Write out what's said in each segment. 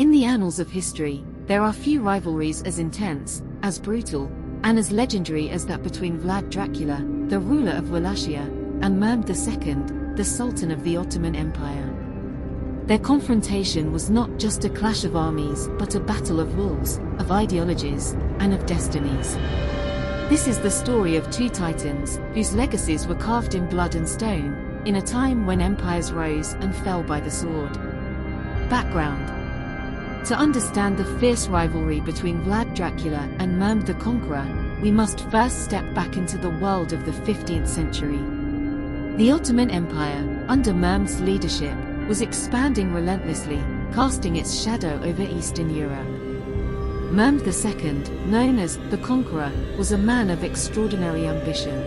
In the annals of history, there are few rivalries as intense, as brutal, and as legendary as that between Vlad Dracula, the ruler of Wallachia, and Mehmed II, the Sultan of the Ottoman Empire. Their confrontation was not just a clash of armies but a battle of wills, of ideologies, and of destinies. This is the story of two titans, whose legacies were carved in blood and stone, in a time when empires rose and fell by the sword. Background To understand the fierce rivalry between Vlad Dracula and Mehmed the Conqueror, we must first step back into the world of the 15th century. The Ottoman Empire, under Mehmed's leadership, was expanding relentlessly, casting its shadow over Eastern Europe. Mehmed II, known as the Conqueror, was a man of extraordinary ambition.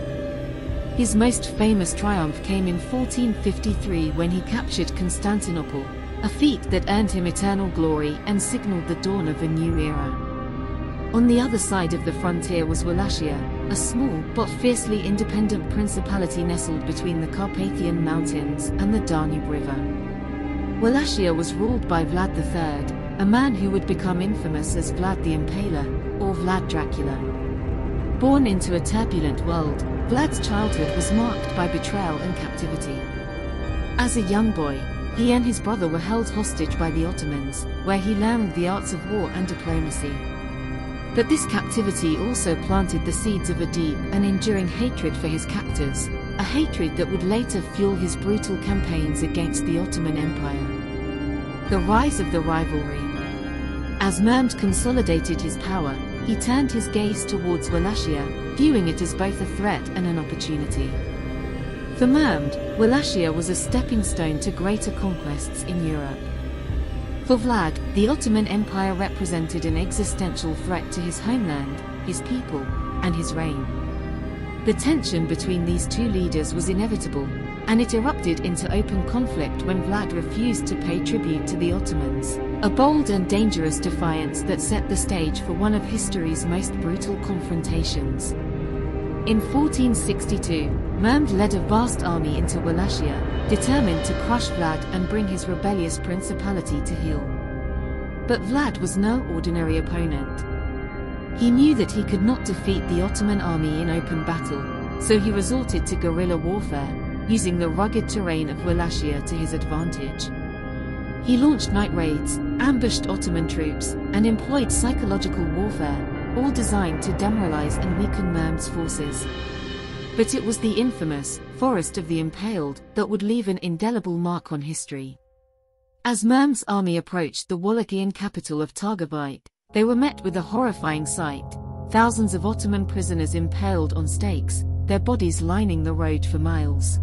His most famous triumph came in 1453 when he captured Constantinople, a feat that earned him eternal glory and signaled the dawn of a new era. On the other side of the frontier was Wallachia, a small but fiercely independent principality nestled between the Carpathian Mountains and the Danube River. Wallachia was ruled by Vlad III, a man who would become infamous as Vlad the Impaler, or Vlad Dracula. Born into a turbulent world, Vlad's childhood was marked by betrayal and captivity. As a young boy, he and his brother were held hostage by the Ottomans, where he learned the arts of war and diplomacy. But this captivity also planted the seeds of a deep and enduring hatred for his captors, a hatred that would later fuel his brutal campaigns against the Ottoman Empire. The rise of the rivalry. As Mehmed consolidated his power, he turned his gaze towards Wallachia, viewing it as both a threat and an opportunity. For Mehmed, Wallachia was a stepping stone to greater conquests in Europe. For Vlad, the Ottoman Empire represented an existential threat to his homeland, his people, and his reign. The tension between these two leaders was inevitable, and it erupted into open conflict when Vlad refused to pay tribute to the Ottomans, a bold and dangerous defiance that set the stage for one of history's most brutal confrontations. In 1462, Mehmed led a vast army into Wallachia, determined to crush Vlad and bring his rebellious principality to heel. But Vlad was no ordinary opponent. He knew that he could not defeat the Ottoman army in open battle, so he resorted to guerrilla warfare, using the rugged terrain of Wallachia to his advantage. He launched night raids, ambushed Ottoman troops, and employed psychological warfare, all designed to demoralize and weaken Mehmed's forces. But it was the infamous Forest of the Impaled that would leave an indelible mark on history. As Mehmed's army approached the Wallachian capital of Targoviste, they were met with a horrifying sight, thousands of Ottoman prisoners impaled on stakes, their bodies lining the road for miles.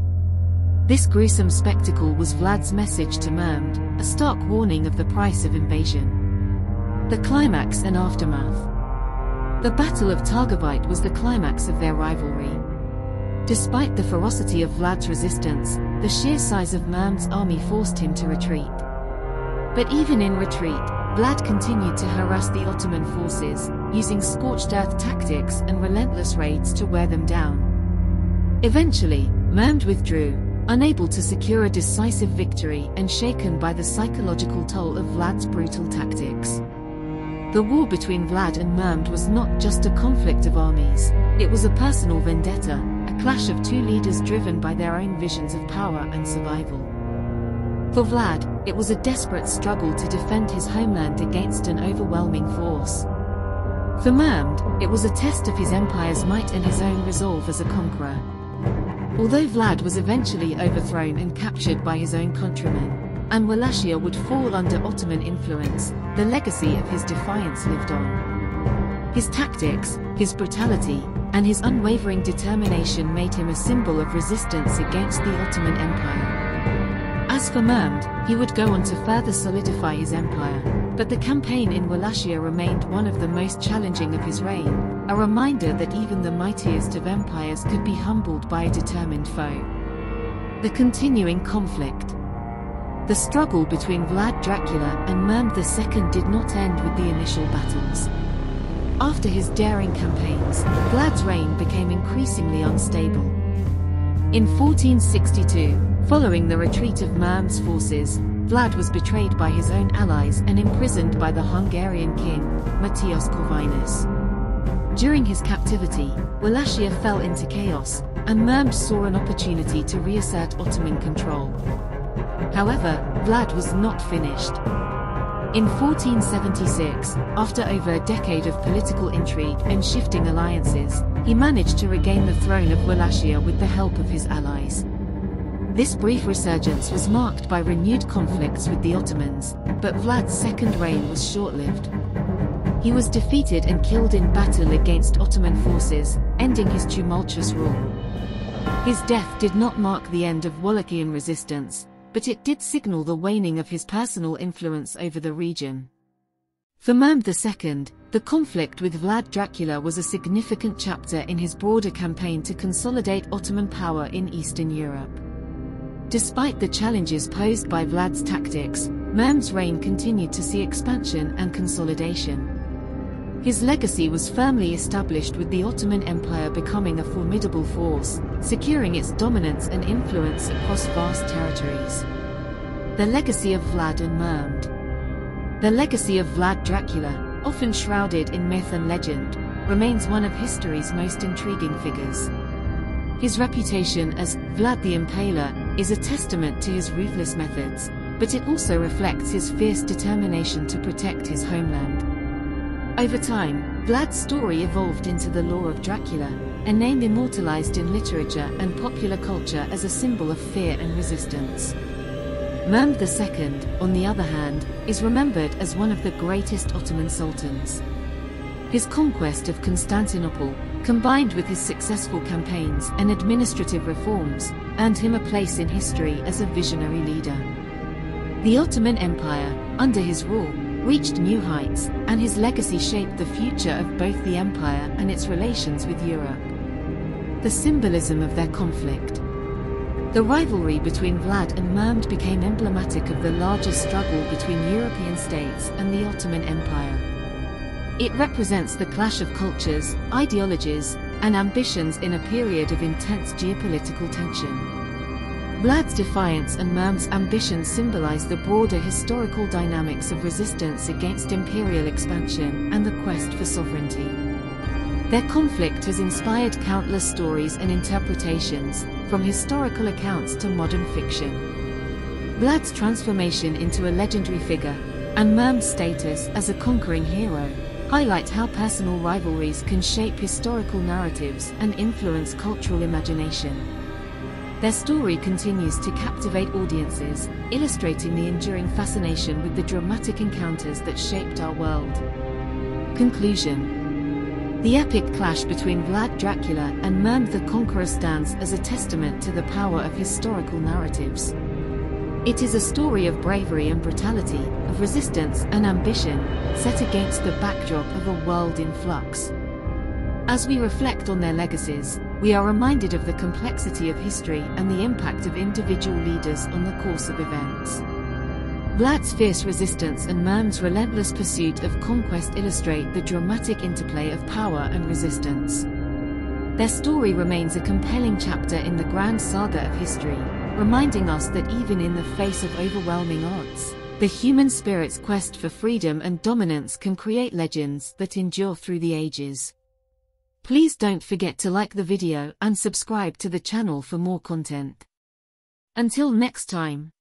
This gruesome spectacle was Vlad's message to Mehmed, a stark warning of the price of invasion. The climax and aftermath. The Battle of Targoviste was the climax of their rivalry. Despite the ferocity of Vlad's resistance, the sheer size of Mehmed's army forced him to retreat. But even in retreat, Vlad continued to harass the Ottoman forces, using scorched earth tactics and relentless raids to wear them down. Eventually, Mehmed withdrew, unable to secure a decisive victory and shaken by the psychological toll of Vlad's brutal tactics. The war between Vlad and Mehmed was not just a conflict of armies, it was a personal vendetta, a clash of two leaders driven by their own visions of power and survival. For Vlad, it was a desperate struggle to defend his homeland against an overwhelming force. For Mehmed, it was a test of his empire's might and his own resolve as a conqueror. Although Vlad was eventually overthrown and captured by his own countrymen, and Wallachia would fall under Ottoman influence, the legacy of his defiance lived on. His tactics, his brutality, and his unwavering determination made him a symbol of resistance against the Ottoman Empire. As for Mehmed, he would go on to further solidify his empire, but the campaign in Wallachia remained one of the most challenging of his reign, a reminder that even the mightiest of empires could be humbled by a determined foe. The continuing conflict, the struggle between Vlad Dracula and Mehmed II did not end with the initial battles. After his daring campaigns, Vlad's reign became increasingly unstable. In 1462, following the retreat of Mehmed's forces, Vlad was betrayed by his own allies and imprisoned by the Hungarian king, Matthias Corvinus. During his captivity, Wallachia fell into chaos, and Mehmed saw an opportunity to reassert Ottoman control. However, Vlad was not finished. In 1476, after over a decade of political intrigue and shifting alliances, he managed to regain the throne of Wallachia with the help of his allies. This brief resurgence was marked by renewed conflicts with the Ottomans, but Vlad's second reign was short-lived. He was defeated and killed in battle against Ottoman forces, ending his tumultuous rule. His death did not mark the end of Wallachian resistance, but it did signal the waning of his personal influence over the region. For Mehmed II, the conflict with Vlad Dracula was a significant chapter in his broader campaign to consolidate Ottoman power in Eastern Europe. Despite the challenges posed by Vlad's tactics, Mehmed's reign continued to see expansion and consolidation. His legacy was firmly established with the Ottoman Empire becoming a formidable force, securing its dominance and influence across vast territories. The legacy of Vlad and Mehmed The legacy of Vlad Dracula, often shrouded in myth and legend, remains one of history's most intriguing figures. His reputation as Vlad the Impaler is a testament to his ruthless methods, but it also reflects his fierce determination to protect his homeland. Over time, Vlad's story evolved into the lore of Dracula, a name immortalized in literature and popular culture as a symbol of fear and resistance. Mehmed II, on the other hand, is remembered as one of the greatest Ottoman sultans. His conquest of Constantinople, combined with his successful campaigns and administrative reforms, earned him a place in history as a visionary leader. The Ottoman Empire, under his rule, reached new heights, and his legacy shaped the future of both the empire and its relations with Europe. The symbolism of their conflict. The rivalry between Vlad and Mehmed became emblematic of the larger struggle between European states and the Ottoman Empire. It represents the clash of cultures, ideologies, and ambitions in a period of intense geopolitical tension. Vlad's defiance and Mehmed's ambition symbolize the broader historical dynamics of resistance against imperial expansion and the quest for sovereignty. Their conflict has inspired countless stories and interpretations, from historical accounts to modern fiction. Vlad's transformation into a legendary figure, and Mehmed's status as a conquering hero, highlight how personal rivalries can shape historical narratives and influence cultural imagination. Their story continues to captivate audiences, illustrating the enduring fascination with the dramatic encounters that shaped our world. Conclusion The epic clash between Vlad Dracula and Mehmed the Conqueror stands as a testament to the power of historical narratives. It is a story of bravery and brutality, of resistance and ambition, set against the backdrop of a world in flux. As we reflect on their legacies, we are reminded of the complexity of history and the impact of individual leaders on the course of events. Vlad's fierce resistance and Mehmed's relentless pursuit of conquest illustrate the dramatic interplay of power and resistance. Their story remains a compelling chapter in the grand saga of history, reminding us that even in the face of overwhelming odds, the human spirit's quest for freedom and dominance can create legends that endure through the ages. Please don't forget to like the video and subscribe to the channel for more content. Until next time.